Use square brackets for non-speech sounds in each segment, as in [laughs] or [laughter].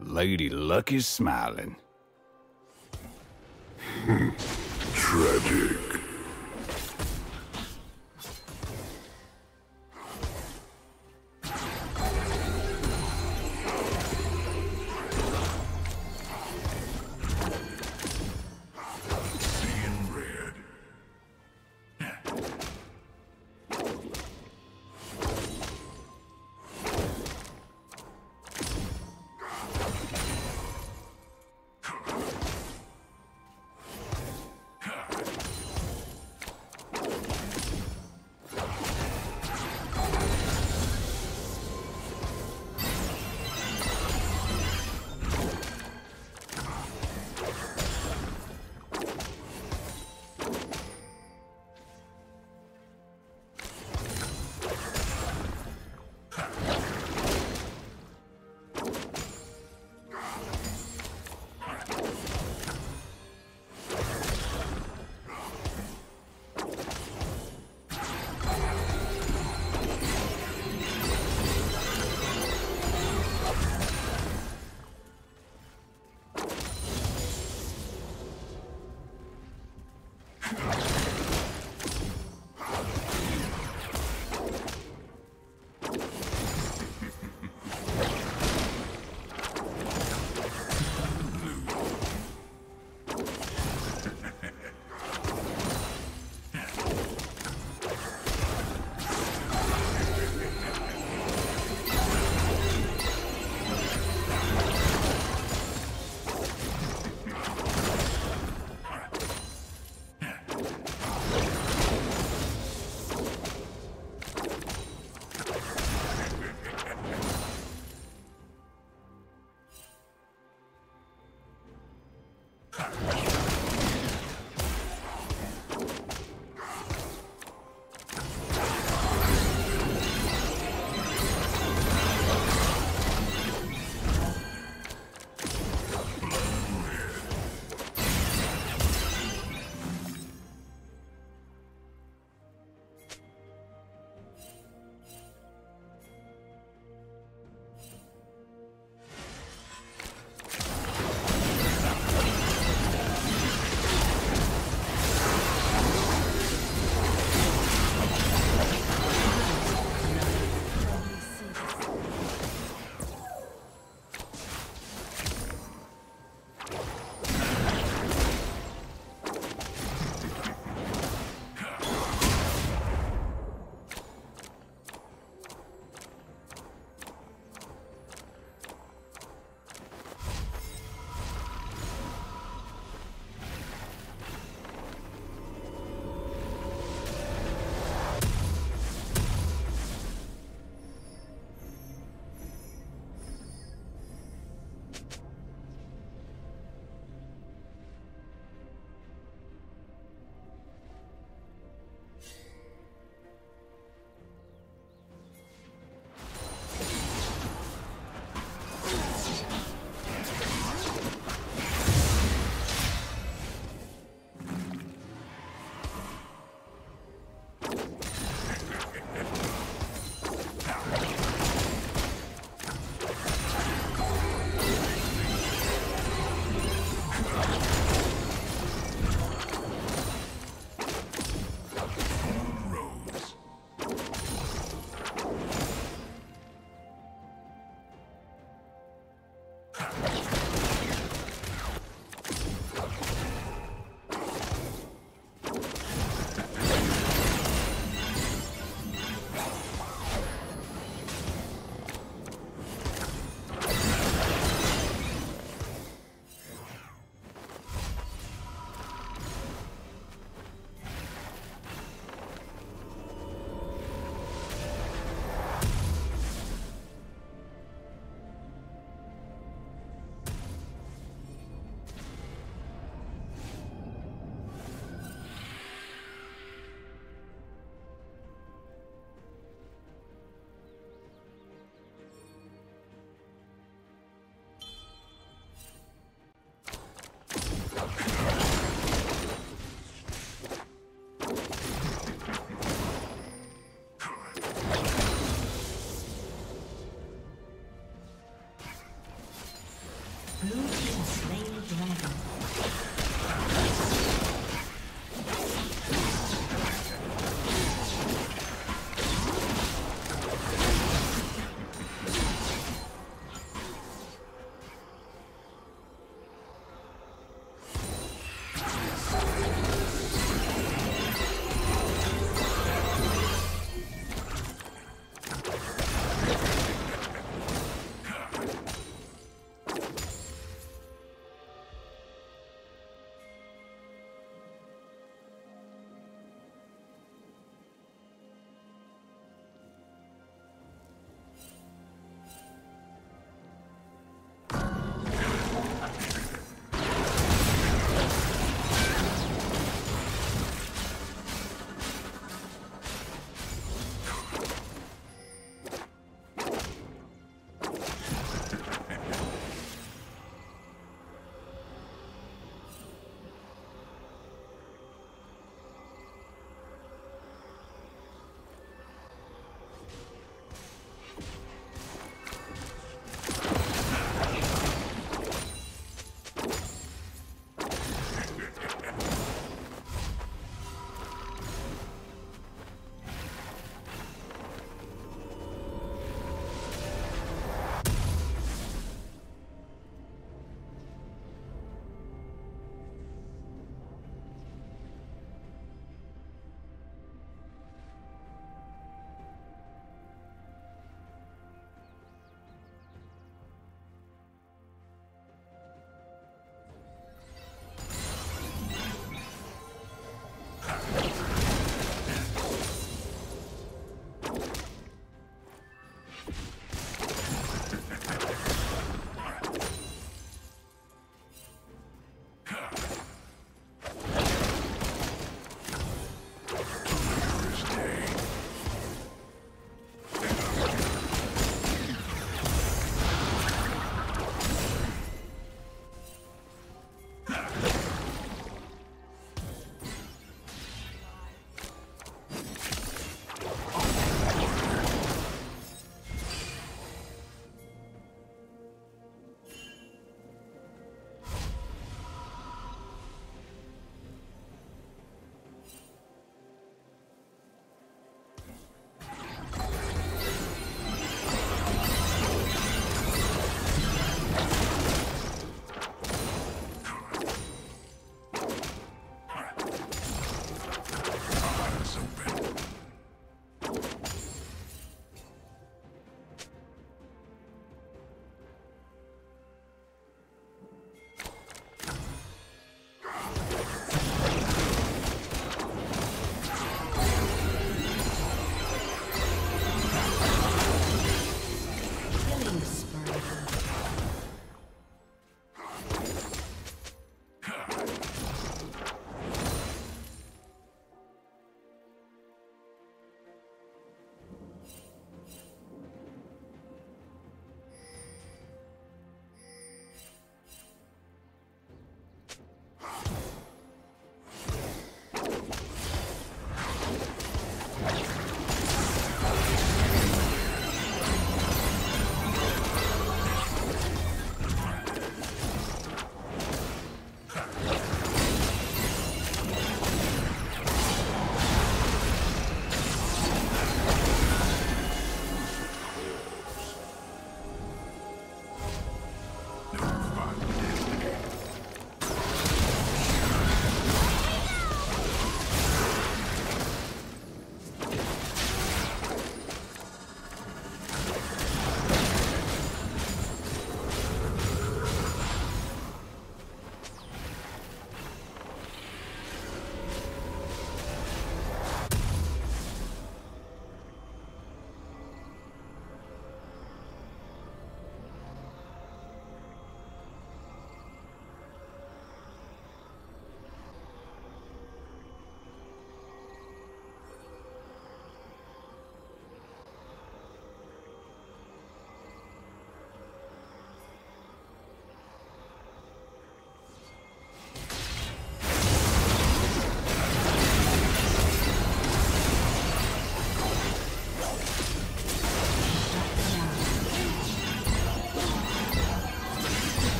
Lady Luck is smiling. [laughs] Tragic.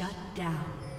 Shut down.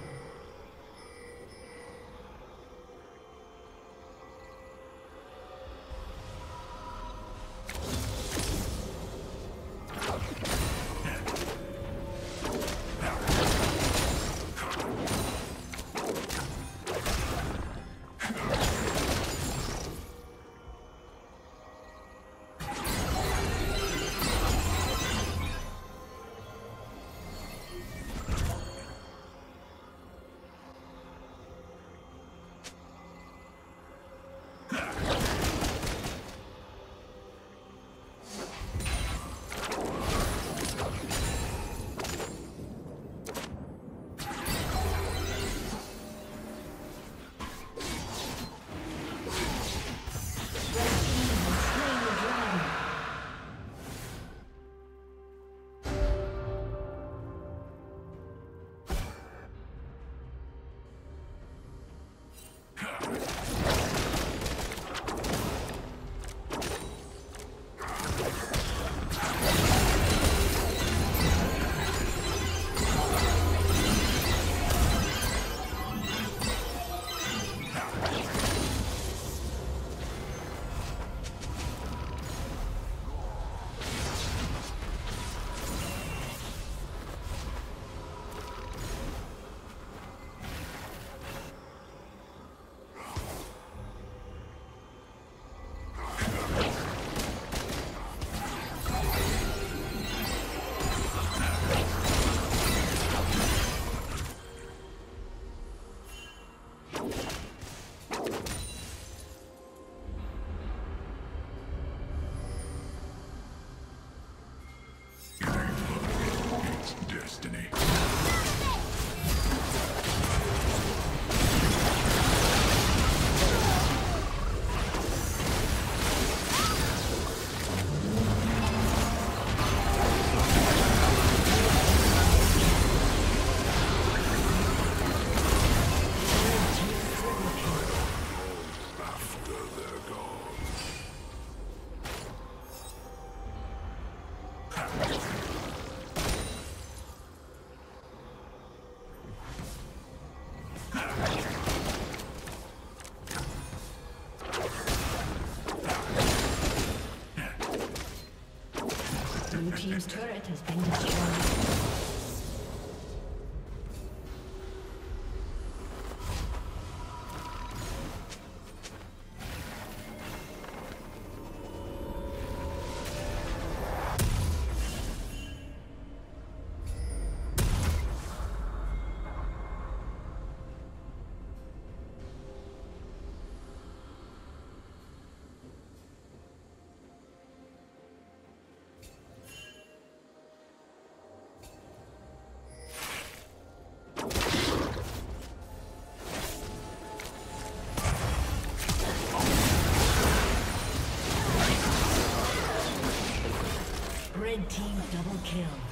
Kill.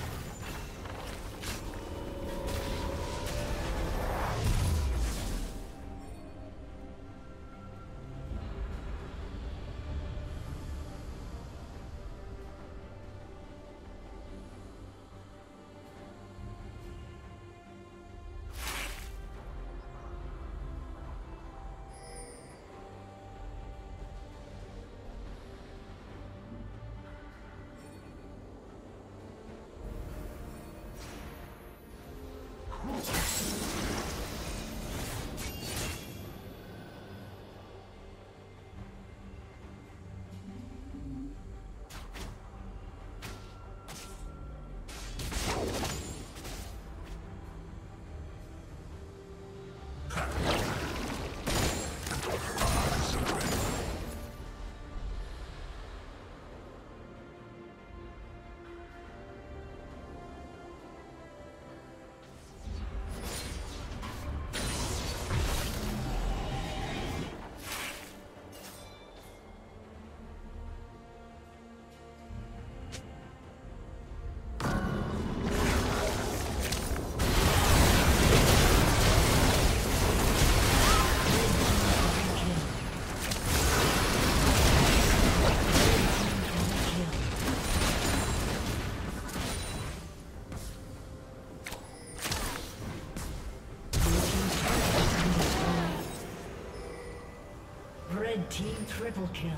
Red team triple kill.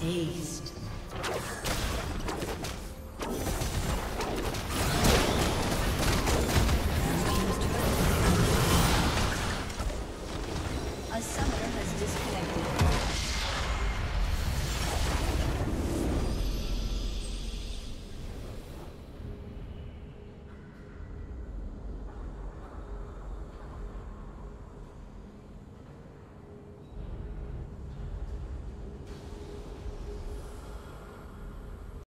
Aced.